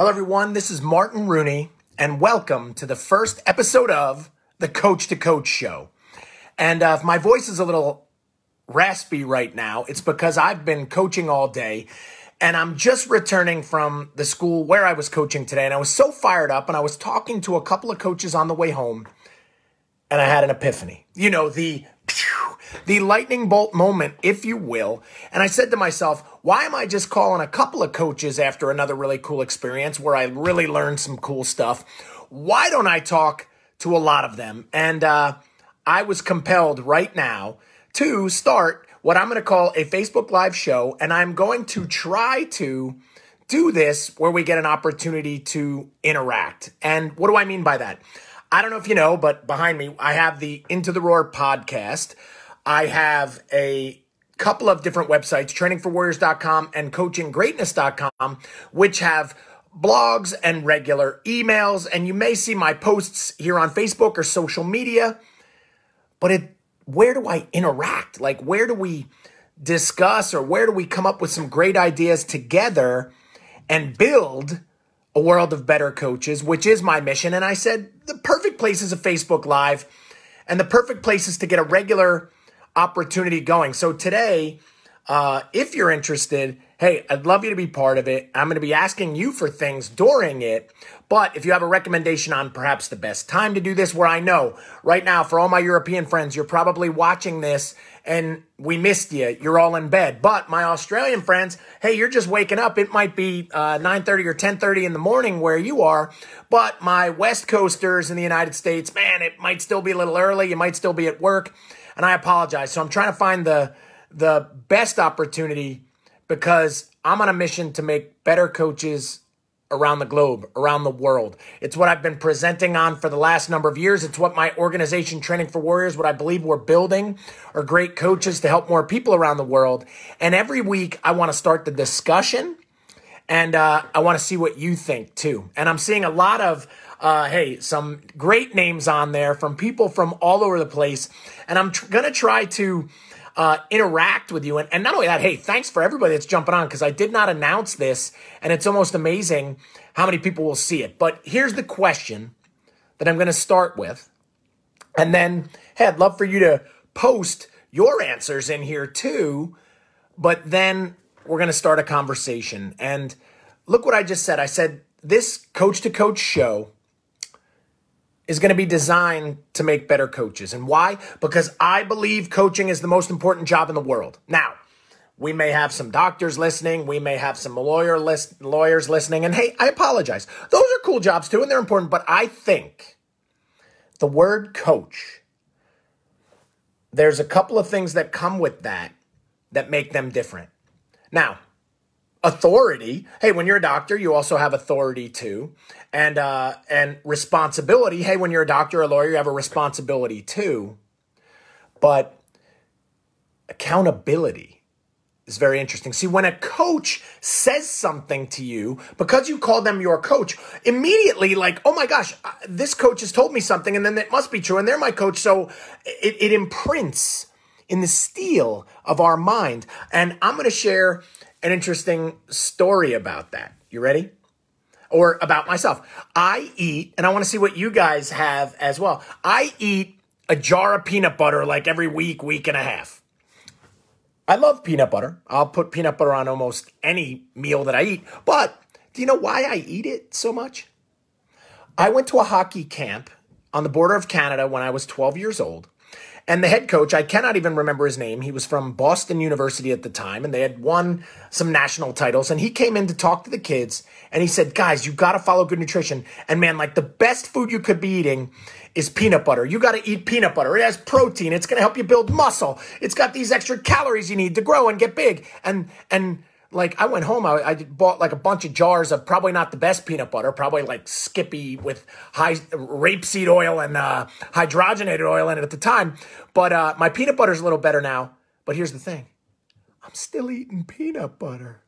Hello, everyone. This is Martin Rooney, and welcome to the first episode of the Coach to Coach Show. And uh, if my voice is a little raspy right now, it's because I've been coaching all day, and I'm just returning from the school where I was coaching today, and I was so fired up, and I was talking to a couple of coaches on the way home, and I had an epiphany. You know, the the lightning bolt moment, if you will. And I said to myself, why am I just calling a couple of coaches after another really cool experience where I really learned some cool stuff? Why don't I talk to a lot of them? And uh, I was compelled right now to start what I'm going to call a Facebook Live show. And I'm going to try to do this where we get an opportunity to interact. And what do I mean by that? I don't know if you know, but behind me, I have the Into the Roar podcast. I have a couple of different websites, trainingforwarriors.com and coachinggreatness.com, which have blogs and regular emails. And you may see my posts here on Facebook or social media. But it, where do I interact? Like, where do we discuss or where do we come up with some great ideas together and build a world of better coaches, which is my mission? And I said, the perfect place is a Facebook Live, and the perfect place is to get a regular opportunity going. So today, uh, if you're interested, hey, I'd love you to be part of it. I'm going to be asking you for things during it. But if you have a recommendation on perhaps the best time to do this, where I know right now for all my European friends, you're probably watching this and we missed you. You're all in bed. But my Australian friends, hey, you're just waking up. It might be uh, 9.30 or 10.30 in the morning where you are. But my West Coasters in the United States, man, it might still be a little early. You might still be at work and I apologize. So I'm trying to find the the best opportunity because I'm on a mission to make better coaches around the globe, around the world. It's what I've been presenting on for the last number of years. It's what my organization Training for Warriors, what I believe we're building are great coaches to help more people around the world. And every week I want to start the discussion and uh, I want to see what you think too. And I'm seeing a lot of uh, hey, some great names on there from people from all over the place. And I'm tr- going to try to uh, interact with you. And, and not only that, hey, thanks for everybody that's jumping on because I did not announce this. And it's almost amazing how many people will see it. But here's the question that I'm going to start with. And then, hey, I'd love for you to post your answers in here too. But then we're going to start a conversation. And look what I just said. I said this coach to coach show is going to be designed to make better coaches. And why? Because I believe coaching is the most important job in the world. Now, we may have some doctors listening. We may have some lawyer list, lawyers listening. And hey, I apologize. Those are cool jobs too, and they're important. But I think the word coach, there's a couple of things that come with that that make them different. Now, authority. Hey, when you're a doctor, you also have authority too, and uh, and responsibility. Hey, when you're a doctor or a lawyer, you have a responsibility too. But accountability is very interesting. See, when a coach says something to you because you call them your coach, immediately like, oh my gosh, uh, this coach has told me something, and then it must be true, and they're my coach, so it, it imprints in the steel of our mind. And I'm going to share an interesting story about that. You ready? Or about myself. I eat, and I want to see what you guys have as well. I eat a jar of peanut butter like every week, week and a half. I love peanut butter. I'll put peanut butter on almost any meal that I eat. But do you know why I eat it so much? I went to a hockey camp on the border of Canada when I was 12 years old. And the head coach, I cannot even remember his name. He was from Boston University at the time, and they had won some national titles. And he came in to talk to the kids, and he said, Guys, you got to follow good nutrition. And man, like the best food you could be eating is peanut butter. You got to eat peanut butter. It has protein. It's going to help you build muscle. It's got these extra calories you need to grow and get big. And, and, like I went home, I, I, bought like a bunch of jars of probably not the best peanut butter, probably like Skippy with high rapeseed oil and uh, hydrogenated oil in it at the time. But uh, my peanut butter's a little better now. But here's the thing I'm still eating peanut butter.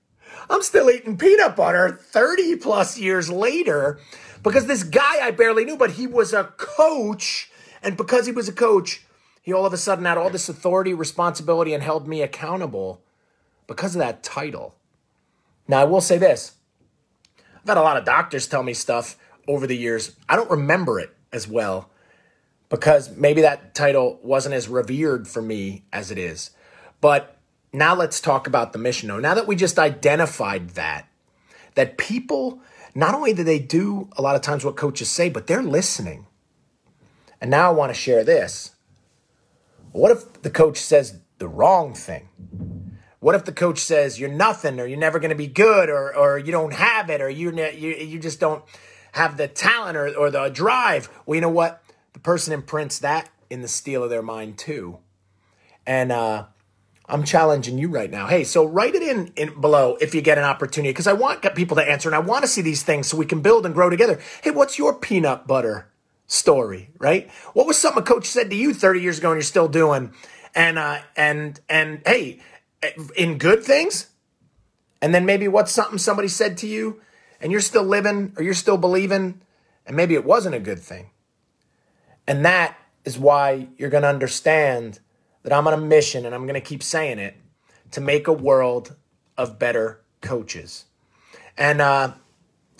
I'm still eating peanut butter 30 plus years later because this guy I barely knew, but he was a coach. And because he was a coach, he all of a sudden had all this authority, responsibility, and held me accountable because of that title. Now, I will say this I've had a lot of doctors tell me stuff over the years. I don't remember it as well because maybe that title wasn't as revered for me as it is. But now let's talk about the mission. Now that we just identified that, that people, not only do they do a lot of times what coaches say, but they're listening. And now I want to share this. What if the coach says the wrong thing? What if the coach says you're nothing or you're never going to be good or, or you don't have it or you, you, you just don't have the talent or, or the drive? Well, you know what? The person imprints that in the steel of their mind too. And uh, I'm challenging you right now. Hey, so write it in, in below if you get an opportunity because I want people to answer and I want to see these things so we can build and grow together. Hey, what's your peanut butter story, right? What was something a coach said to you 30 years ago and you're still doing? And uh, and and hey, in good things, and then maybe what's something somebody said to you and you're still living or you're still believing, and maybe it wasn't a good thing. And that is why you're going to understand that I'm on a mission, and I'm going to keep saying it, to make a world of better coaches. And uh,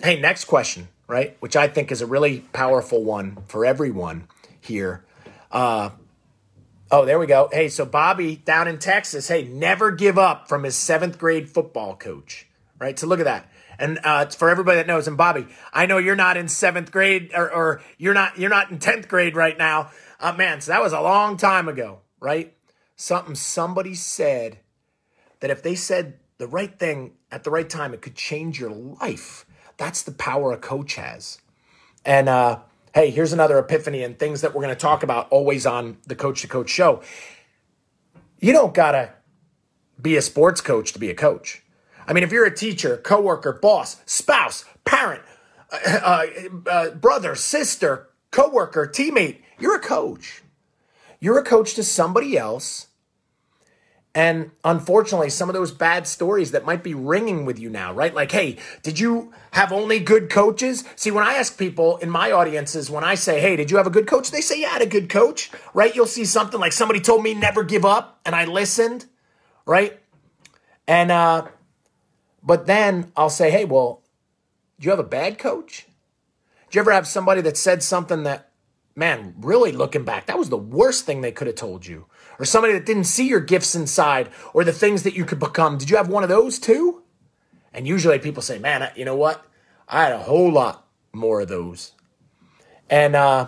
hey, next question, right? Which I think is a really powerful one for everyone here. Uh, oh, there we go. Hey, so Bobby down in Texas, hey, never give up from his seventh grade football coach, right? So look at that. And uh, it's for everybody that knows. And Bobby, I know you're not in seventh grade or, or you're not you're not in tenth grade right now. Uh, man, so that was a long time ago, right? Something somebody said that if they said the right thing at the right time, it could change your life. That's the power a coach has. And uh, hey, here's another epiphany and things that we're going to talk about always on the Coach to Coach show. You don't got to be a sports coach to be a coach. I mean, if you're a teacher, coworker, boss, spouse, parent, uh, uh, uh, brother, sister, coworker, teammate, you're a coach. You're a coach to somebody else. And unfortunately, some of those bad stories that might be ringing with you now, right? Like, hey, did you have only good coaches? See, when I ask people in my audiences, when I say, hey, did you have a good coach? They say, yeah, I had a good coach, right? You'll see something like somebody told me never give up, and I listened, right? And uh, but then I'll say, hey, well, do you have a bad coach? Do you ever have somebody that said something that, man, really looking back, that was the worst thing they could have told you? Or somebody that didn't see your gifts inside or the things that you could become. Did you have one of those too? And usually people say, man, you know what? I had a whole lot more of those. And, uh,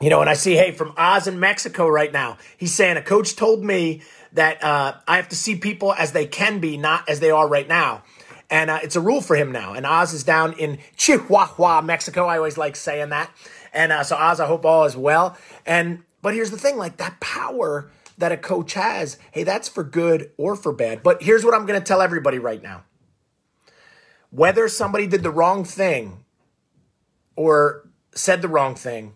you know, and I see, hey, from Oz in Mexico right now, he's saying a coach told me that uh, I have to see people as they can be, not as they are right now. And uh, it's a rule for him now. And Oz is down in Chihuahua, Mexico. I always like saying that. And uh, so Oz, I hope all is well. And but here's the thing: like that power that a coach has, hey, that's for good or for bad. But here's what I'm going to tell everybody right now: whether somebody did the wrong thing or said the wrong thing,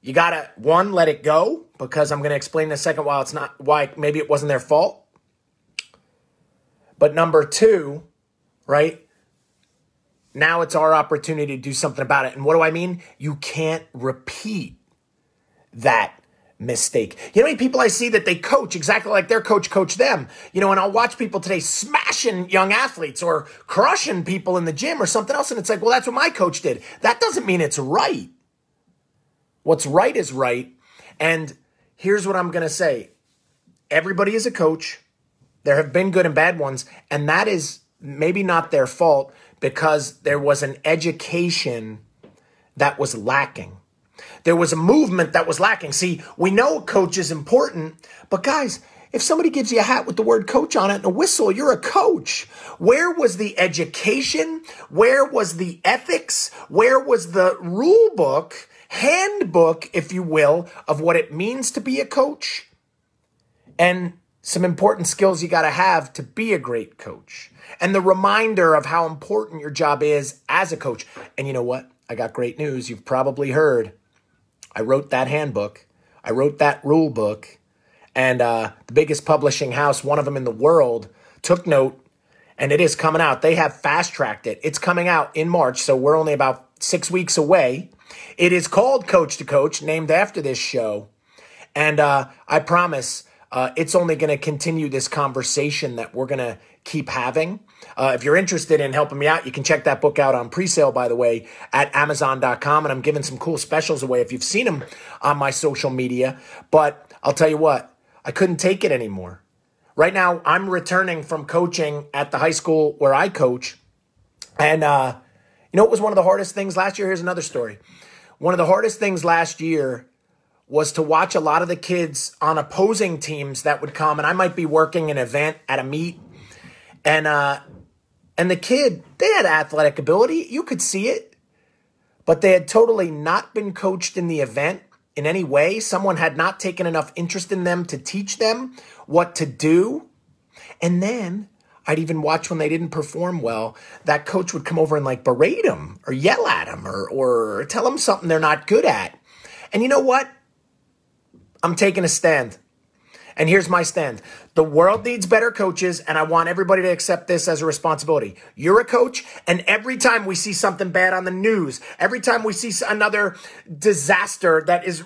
you gotta one let it go because I'm going to explain in a second why it's not why maybe it wasn't their fault. But number two, right? Now it's our opportunity to do something about it. And what do I mean? You can't repeat that mistake. You know many people I see that they coach exactly like their coach coached them? You know, and I'll watch people today smashing young athletes or crushing people in the gym or something else. And it's like, well, that's what my coach did. That doesn't mean it's right. What's right is right. And here's what I'm going to say everybody is a coach. There have been good and bad ones. And that is maybe not their fault because there was an education that was lacking. There was a movement that was lacking. See, we know coach is important, but guys, if somebody gives you a hat with the word coach on it and a whistle, you're a coach. Where was the education? Where was the ethics? Where was the rule book handbook, if you will, of what it means to be a coach and some important skills you got to have to be a great coach and the reminder of how important your job is as a coach. And you know what? I got great news. You've probably heard. I wrote that handbook. I wrote that rule book. And uh, the biggest publishing house, one of them in the world, took note and it is coming out. They have fast tracked it. It's coming out in March. So we're only about six weeks away. It is called Coach to Coach, named after this show. And uh, I promise uh, it's only going to continue this conversation that we're going to keep having. Uh, if you're interested in helping me out, you can check that book out on pre-sale, by the way, at Amazon.com. And I'm giving some cool specials away if you've seen them on my social media. But I'll tell you what, I couldn't take it anymore. Right now, I'm returning from coaching at the high school where I coach. And uh, you know what was one of the hardest things last year? Here's another story. One of the hardest things last year was to watch a lot of the kids on opposing teams that would come, and I might be working an event at a meet, and uh, and the kid they had athletic ability, you could see it, but they had totally not been coached in the event in any way. Someone had not taken enough interest in them to teach them what to do, and then I'd even watch when they didn't perform well. That coach would come over and like berate them or yell at them or or tell them something they're not good at. And you know what? I'm taking a stand. And here's my stand. The world needs better coaches, and I want everybody to accept this as a responsibility. You're a coach, and every time we see something bad on the news, every time we see another disaster that is,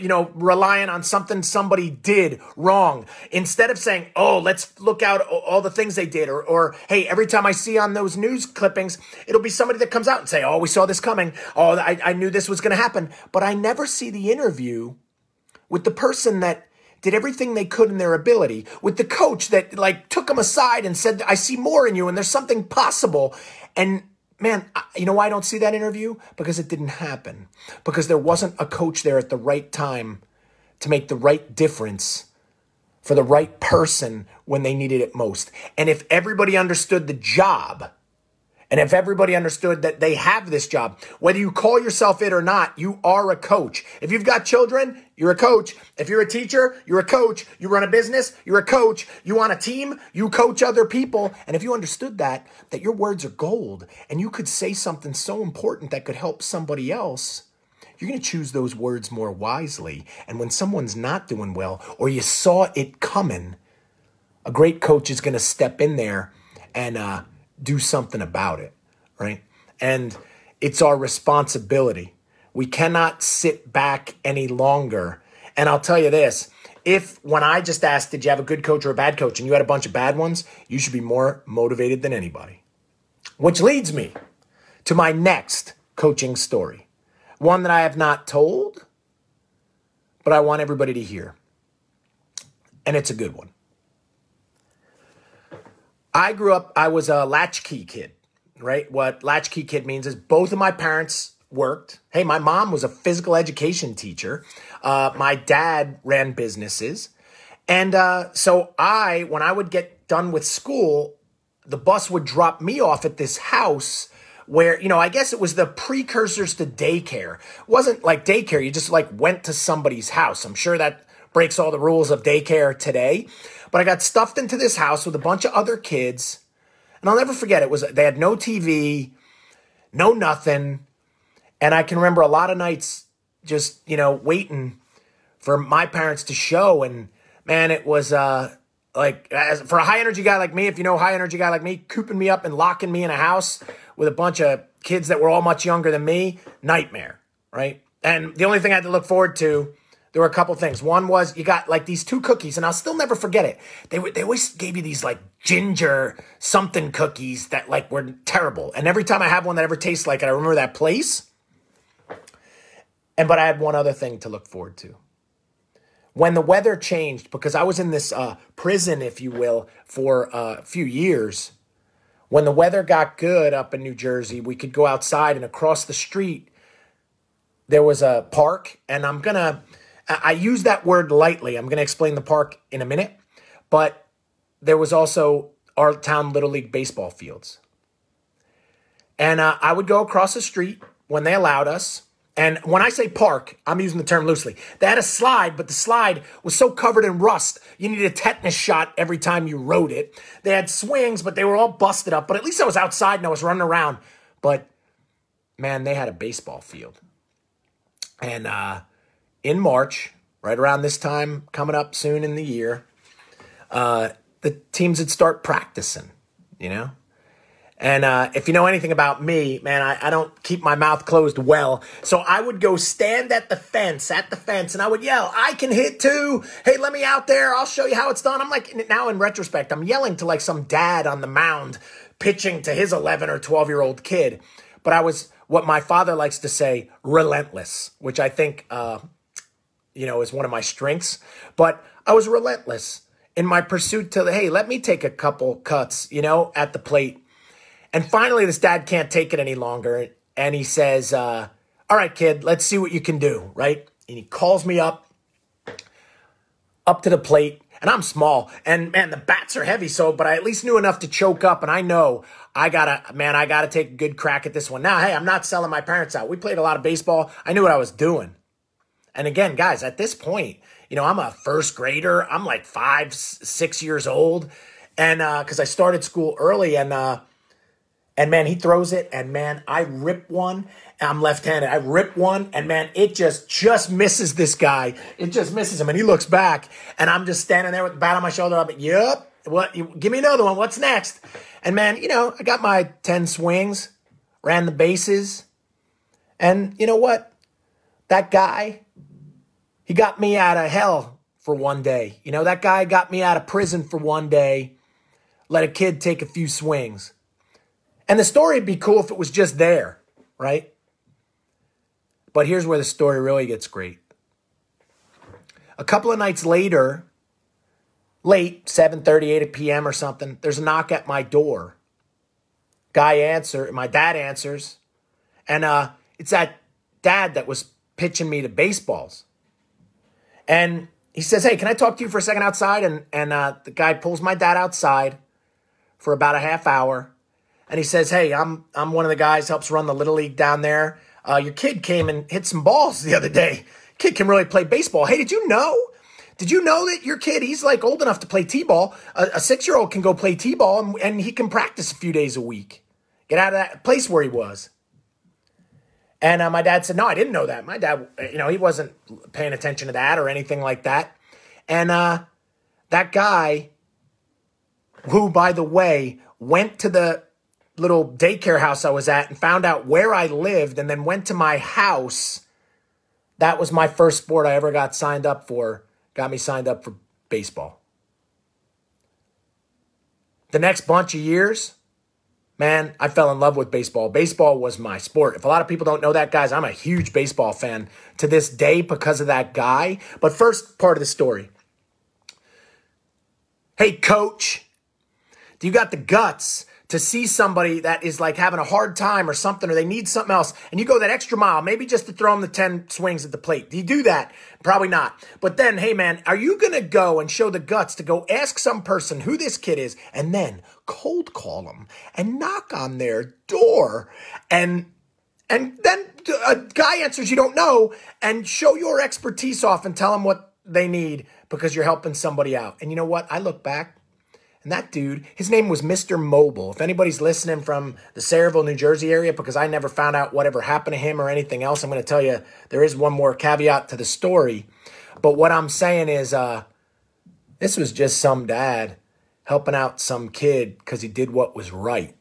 you know, relying on something somebody did wrong, instead of saying, oh, let's look out all the things they did, or, or hey, every time I see on those news clippings, it'll be somebody that comes out and say, oh, we saw this coming. Oh, I, I knew this was going to happen. But I never see the interview with the person that did everything they could in their ability, with the coach that like took them aside and said, I see more in you and there's something possible. And man, you know why I don't see that interview? Because it didn't happen. Because there wasn't a coach there at the right time to make the right difference for the right person when they needed it most. And if everybody understood the job, and if everybody understood that they have this job, whether you call yourself it or not, you are a coach. If you've got children, you're a coach. If you're a teacher, you're a coach. You run a business, you're a coach. You on a team, you coach other people. And if you understood that, that your words are gold and you could say something so important that could help somebody else, you're going to choose those words more wisely. And when someone's not doing well or you saw it coming, a great coach is going to step in there and, uh, do something about it, right? And it's our responsibility. We cannot sit back any longer. And I'll tell you this if when I just asked, did you have a good coach or a bad coach, and you had a bunch of bad ones, you should be more motivated than anybody. Which leads me to my next coaching story, one that I have not told, but I want everybody to hear. And it's a good one. I grew up, I was a latchkey kid, right? What latchkey kid means is both of my parents worked. Hey, my mom was a physical education teacher. Uh, my dad ran businesses. And uh, so I, when I would get done with school, the bus would drop me off at this house where, you know, I guess it was the precursors to daycare. It wasn't like daycare, you just like went to somebody's house. I'm sure that breaks all the rules of daycare today. But I got stuffed into this house with a bunch of other kids. And I'll never forget it was they had no TV, no nothing. And I can remember a lot of nights just, you know, waiting for my parents to show and man, it was uh like as for a high energy guy like me, if you know high energy guy like me, cooping me up and locking me in a house with a bunch of kids that were all much younger than me, nightmare, right? And the only thing I had to look forward to there were a couple things. One was you got like these two cookies, and I'll still never forget it. They they always gave you these like ginger something cookies that like were terrible. And every time I have one that ever tastes like it, I remember that place. And but I had one other thing to look forward to. When the weather changed, because I was in this uh, prison, if you will, for a few years. When the weather got good up in New Jersey, we could go outside, and across the street there was a park, and I'm gonna I use that word lightly. I'm going to explain the park in a minute, but there was also our town Little League baseball fields. And uh, I would go across the street when they allowed us. And when I say park, I'm using the term loosely. They had a slide, but the slide was so covered in rust, you needed a tetanus shot every time you rode it. They had swings, but they were all busted up. But at least I was outside and I was running around. But man, they had a baseball field. And uh, in March, right around this time coming up soon in the year, uh, the teams would start practicing, you know? And uh, if you know anything about me, man, I, I, don't keep my mouth closed well. So I would go stand at the fence, at the fence, and I would yell, I can hit too. Hey, let me out there. I'll show you how it's done. I'm like, now in retrospect, I'm yelling to like some dad on the mound pitching to his 11 or 12 year old kid, but I was what my father likes to say, relentless, which I think, uh, you know, is one of my strengths. But I was relentless in my pursuit to hey, let me take a couple cuts, you know, at the plate. And finally, this dad can't take it any longer. And he says, uh, all right, kid, let's see what you can do, right? And he calls me up, up to the plate and I'm small. And man, the bats are heavy. So, but I at least knew enough to choke up. And I know I gotta, man, I gotta take a good crack at this one. Now, hey, I'm not selling my parents out. We played a lot of baseball. I knew what I was doing. And again, guys, at this point, you know, I'm a first grader. I'm like five, six years old. And, uh, cause I started school early and, uh, and man, he throws it, and man, I rip one. I'm left-handed. I rip one, and man, it just just misses this guy. It just misses him, and he looks back, and I'm just standing there with the bat on my shoulder. I'm like, "Yep, what? Give me another one. What's next?" And man, you know, I got my ten swings, ran the bases, and you know what? That guy, he got me out of hell for one day. You know, that guy got me out of prison for one day. Let a kid take a few swings. And the story would be cool if it was just there, right? But here's where the story really gets great. A couple of nights later, late, 7:30, 8 p.m. or something, there's a knock at my door. Guy answer, my dad answers, and uh, it's that dad that was pitching me to baseballs. And he says, Hey, can I talk to you for a second outside? And and uh, the guy pulls my dad outside for about a half hour and he says, "Hey, I'm I'm one of the guys helps run the little league down there. Uh, your kid came and hit some balls the other day. Kid can really play baseball. Hey, did you know? Did you know that your kid? He's like old enough to play t-ball. A, a six-year-old can go play t-ball, and, and he can practice a few days a week. Get out of that place where he was." And uh, my dad said, "No, I didn't know that. My dad, you know, he wasn't paying attention to that or anything like that." And uh, that guy, who, by the way, went to the little daycare house I was at and found out where I lived and then went to my house. That was my first sport I ever got signed up for. Got me signed up for baseball. The next bunch of years, man, I fell in love with baseball. Baseball was my sport. If a lot of people don't know that, guys, I'm a huge baseball fan to this day because of that guy. But first part of the story. Hey, coach, do you got the guts to see somebody that is like having a hard time or something, or they need something else, and you go that extra mile, maybe just to throw them the 10 swings at the plate. Do you do that? Probably not. But then, hey man, are you going to go and show the guts to go ask some person who this kid is and then cold call them and knock on their door and and then a guy answers you don't know and show your expertise off and tell them what they need because you're helping somebody out. And you know what? I look back and that dude, his name was Mr. Mobile. If anybody's listening from the Sayreville, New Jersey area, because I never found out whatever happened to him or anything else, I'm going to tell you there is one more caveat to the story. But what I'm saying is, uh, this was just some dad helping out some kid because he did what was right.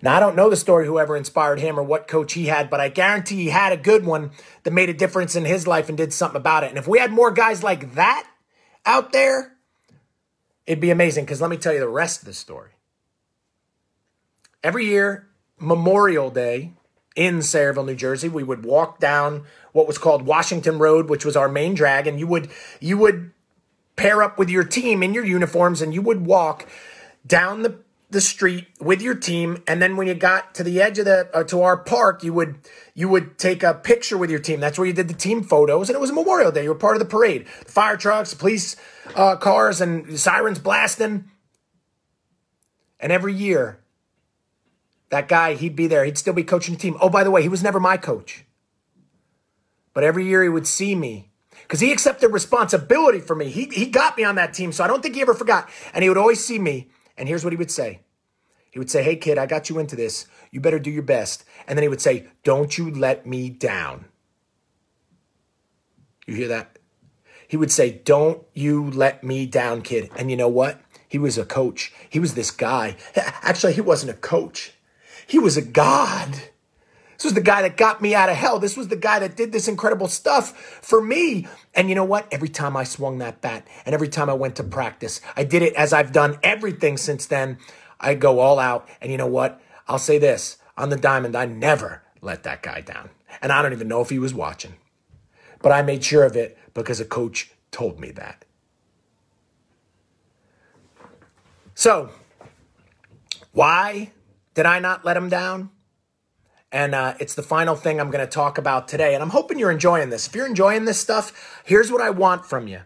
Now, I don't know the story, whoever inspired him or what coach he had, but I guarantee he had a good one that made a difference in his life and did something about it. And if we had more guys like that out there, It'd be amazing because let me tell you the rest of the story. Every year, Memorial Day in Sayreville, New Jersey, we would walk down what was called Washington Road, which was our main drag, and you would you would pair up with your team in your uniforms and you would walk down the the street with your team and then when you got to the edge of the uh, to our park you would you would take a picture with your team. That's where you did the team photos and it was a memorial day. You were part of the parade. The fire trucks police uh, cars and sirens blasting. And every year that guy he'd be there. He'd still be coaching the team. Oh by the way he was never my coach. But every year he would see me because he accepted responsibility for me. He, he got me on that team so i don't think he ever forgot. And he would always see me and here's what he would say He would say, Hey, kid, I got you into this. You better do your best. And then he would say, Don't you let me down. You hear that? He would say, Don't you let me down, kid. And you know what? He was a coach. He was this guy. Actually, he wasn't a coach, he was a God. This was the guy that got me out of hell. This was the guy that did this incredible stuff for me. And you know what? Every time I swung that bat and every time I went to practice, I did it as I've done everything since then. I go all out. And you know what? I'll say this on the diamond, I never let that guy down. And I don't even know if he was watching. But I made sure of it because a coach told me that. So, why did I not let him down? And uh, it's the final thing I'm going to talk about today. And I'm hoping you're enjoying this. If you're enjoying this stuff, here's what I want from you.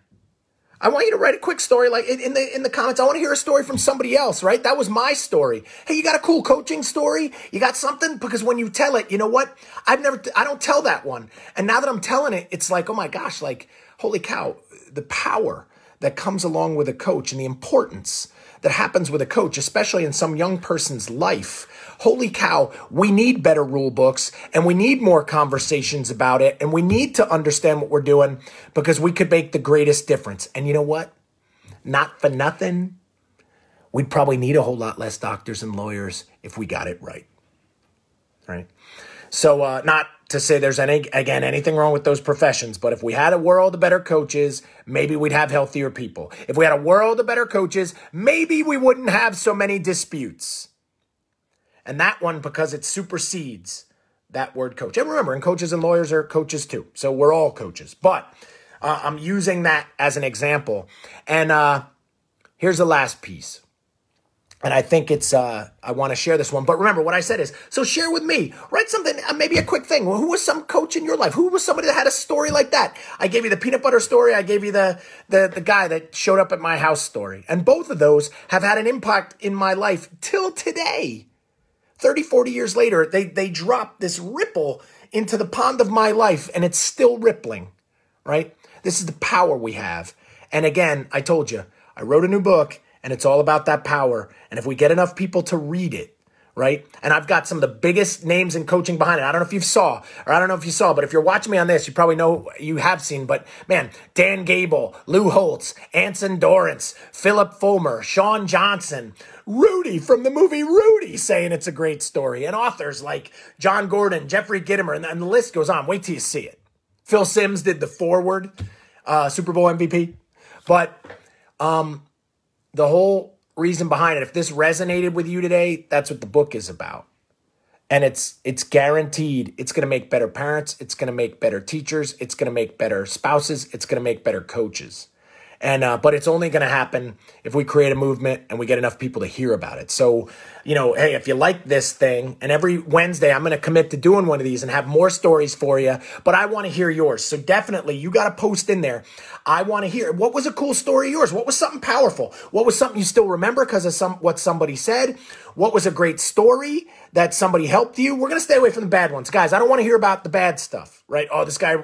I want you to write a quick story, like in the in the comments. I want to hear a story from somebody else, right? That was my story. Hey, you got a cool coaching story? You got something? Because when you tell it, you know what? I've never, I don't tell that one. And now that I'm telling it, it's like, oh my gosh, like holy cow, the power that comes along with a coach and the importance that happens with a coach, especially in some young person's life. Holy cow, we need better rule books and we need more conversations about it and we need to understand what we're doing because we could make the greatest difference. And you know what? Not for nothing, we'd probably need a whole lot less doctors and lawyers if we got it right. Right? So, uh, not to say there's any, again, anything wrong with those professions, but if we had a world of better coaches, maybe we'd have healthier people. If we had a world of better coaches, maybe we wouldn't have so many disputes. And that one, because it supersedes that word coach. And remember, and coaches and lawyers are coaches too. So we're all coaches. But uh, I'm using that as an example. And uh, here's the last piece. And I think it's, uh, I want to share this one. But remember, what I said is, so share with me. Write something, uh, maybe a quick thing. Well, who was some coach in your life? Who was somebody that had a story like that? I gave you the peanut butter story. I gave you the, the, the guy that showed up at my house story. And both of those have had an impact in my life till today. 30, 40 years later, they, they drop this ripple into the pond of my life and it's still rippling, right? This is the power we have. And again, I told you, I wrote a new book and it's all about that power. And if we get enough people to read it, right? And I've got some of the biggest names in coaching behind it. I don't know if you saw, or I don't know if you saw, but if you're watching me on this, you probably know you have seen. But man, Dan Gable, Lou Holtz, Anson Dorrance, Philip Fulmer, Sean Johnson, Rudy from the movie Rudy saying it's a great story, and authors like Jon Gordon, Jeffrey Gitomer, and, and the list goes on. Wait till you see it. Phil Simms did the foreword, uh, Super Bowl MVP. But um, the whole reason behind it, if this resonated with you today, that's what the book is about. And it's it's guaranteed it's going to make better parents, it's going to make better teachers, it's going to make better spouses, it's going to make better coaches. And uh, but it's only going to happen if we create a movement and we get enough people to hear about it. So, you know, hey, if you like this thing, and every Wednesday I'm going to commit to doing one of these and have more stories for you. But I want to hear yours. So definitely, you got to post in there. I want to hear what was a cool story of yours. What was something powerful? What was something you still remember because of some what somebody said? What was a great story that somebody helped you? We're going to stay away from the bad ones, guys. I don't want to hear about the bad stuff, right? Oh, this guy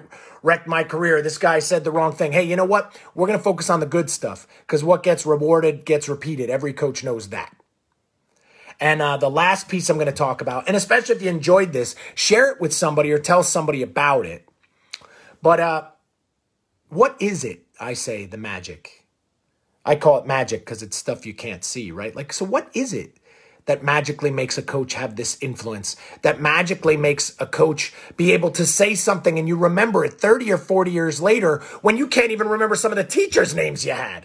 wrecked my career. This guy said the wrong thing. Hey, you know what? We're going to focus on the good stuff because what gets rewarded gets repeated. Every coach knows that. And uh, the last piece I'm going to talk about, and especially if you enjoyed this, share it with somebody or tell somebody about it. But uh, what is it? I say the magic. I call it magic because it's stuff you can't see, right? Like, so what is it that magically makes a coach have this influence, that magically makes a coach be able to say something and you remember it 30 or 40 years later when you can't even remember some of the teachers' names you had.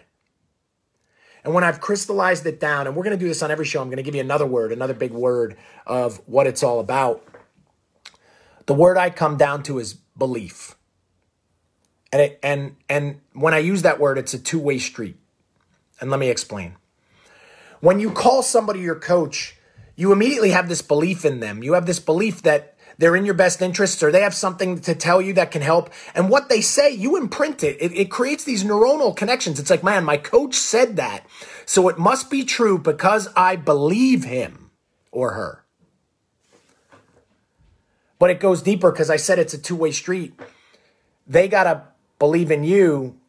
And when I've crystallized it down, and we're going to do this on every show, I'm going to give you another word, another big word of what it's all about. The word I come down to is belief. And it, and and when I use that word, it's a two-way street. And let me explain. When you call somebody your coach, you immediately have this belief in them. You have this belief that they're in your best interests or they have something to tell you that can help. And what they say, you imprint it. It, it creates these neuronal connections. It's like, man, my coach said that. So it must be true because I believe him or her. But it goes deeper because I said it's a two way street. They got to believe in you.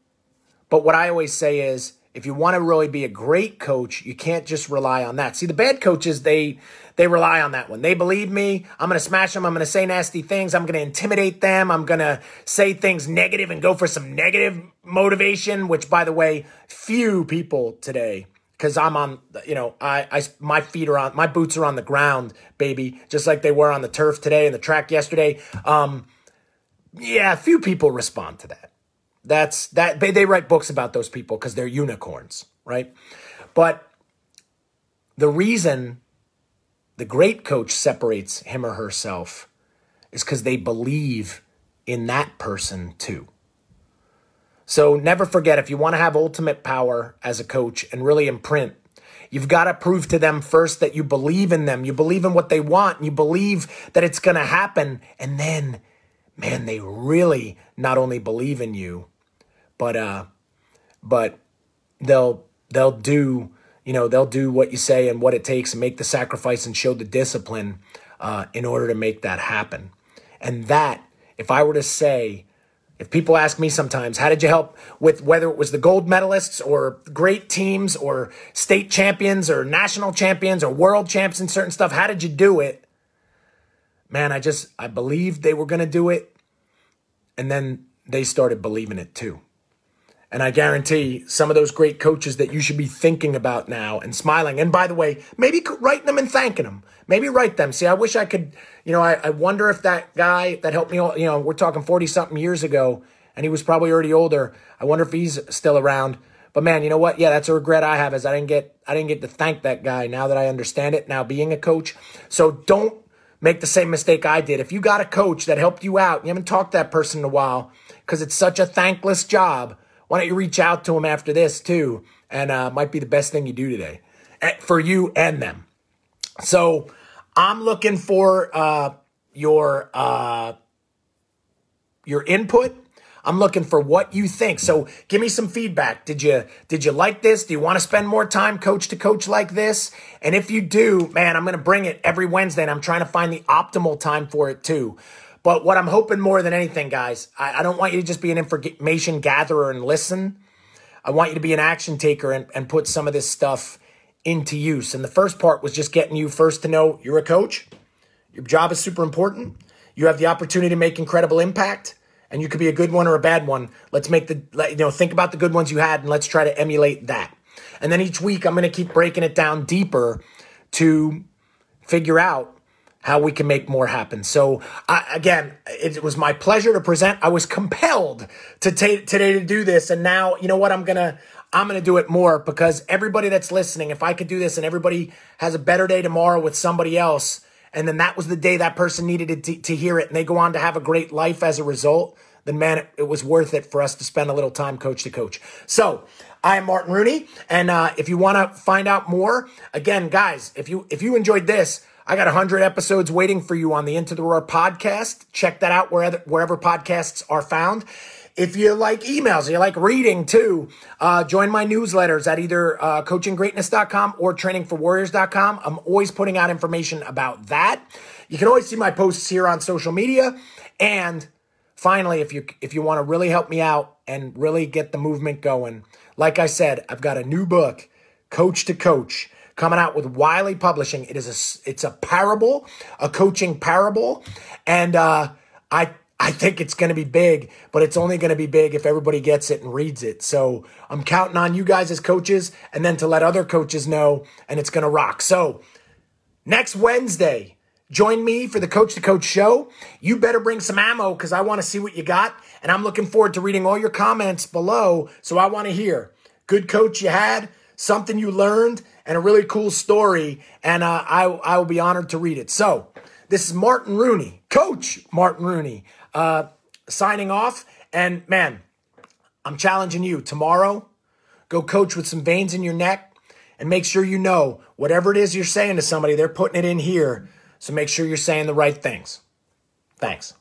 But what I always say is, if you want to really be a great coach, you can't just rely on that. See, the bad coaches, they they rely on that one. They believe me. I'm going to smash them. I'm going to say nasty things. I'm going to intimidate them. I'm going to say things negative and go for some negative motivation, which by the way, few people today because I'm on, you know, I, I, my feet are on, my boots are on the ground, baby, just like they were on the turf today and the track yesterday. Um, yeah, few people respond to that. That's that they, they write books about those people because they're unicorns, right? But the reason the great coach separates him or herself is because they believe in that person too. So never forget if you want to have ultimate power as a coach and really imprint, you've got to prove to them first that you believe in them, you believe in what they want, and you believe that it's going to happen. And then, man, they really not only believe in you, but uh but they'll they'll do you know they'll do what you say and what it takes and make the sacrifice and show the discipline uh, in order to make that happen. And that if i were to say if people ask me sometimes how did you help with whether it was the gold medalists or great teams or state champions or national champions or world champs and certain stuff how did you do it? Man i just i believed they were going to do it and then they started believing it too and I guarantee some of those great coaches that you should be thinking about now and smiling. And by the way, maybe writing them and thanking them. Maybe write them. See, I wish I could, you know, I, I wonder if that guy that helped me, you know, we're talking 40 something years ago and he was probably already older. I wonder if he's still around. But man, you know what? Yeah, that's a regret I have is I didn't get I didn't get to thank that guy now that I understand it, now being a coach. So don't make the same mistake I did. If you got a coach that helped you out, you haven't talked to that person in a while because it's such a thankless job why don't you reach out to them after this too? And uh, might be the best thing you do today eh, for you and them. So I'm looking for uh, your uh, your input. I'm looking for what you think. So give me some feedback. Did you did you like this? Do you want to spend more time coach to coach like this? And if you do, man, I'm going to bring it every Wednesday and I'm trying to find the optimal time for it too. But what I'm hoping more than anything, guys, I, I don't want you to just be an information gatherer and listen. I want you to be an action taker and, and put some of this stuff into use. And the first part was just getting you first to know you're a coach. Your job is super important. You have the opportunity to make incredible impact, and you could be a good one or a bad one. Let's make the you know think about the good ones you had, and let's try to emulate that. And then each week, I'm going to keep breaking it down deeper to figure out how we can make more happen. So I, again, it was my pleasure to present. I was compelled to take today to do this. And now, you know what? I'm going to, I'm going to do it more because everybody that's listening, if I could do this and everybody has a better day tomorrow with somebody else, and then that was the day that person needed to, to hear it and they go on to have a great life as a result, then man, it, it was worth it for us to spend a little time coach to coach. So I am Martin Rooney. And, uh, if you want to find out more, again, guys, if you, if you enjoyed this, I got 100 episodes waiting for you on the Into the Roar podcast. Check that out wherever, wherever podcasts are found. If you like emails, you like reading too, uh, join my newsletters at either uh, coachinggreatness.com or trainingforwarriors.com. I'm always putting out information about that. You can always see my posts here on social media. And finally, if you if you want to really help me out and really get the movement going, like I said, I've got a new book, Coach to Coach coming out with Wiley Publishing. It is a it's a parable, a coaching parable, and uh, I I think it's going to be big, but it's only going to be big if everybody gets it and reads it. So I'm counting on you guys as coaches, and then to let other coaches know, and it's going to rock. So next Wednesday. Join me for the Coach to Coach show. You better bring some ammo because I want to see what you got. And I'm looking forward to reading all your comments below. So I want to hear good coach you had, something you learned, and a really cool story. And uh, I, I will be honored to read it. So this is Martin Rooney, Coach Martin Rooney, uh, signing off. And man, I'm challenging you tomorrow. Go coach with some veins in your neck and make sure you know whatever it is you're saying to somebody, they're putting it in here. So make sure you're saying the right things. Thanks.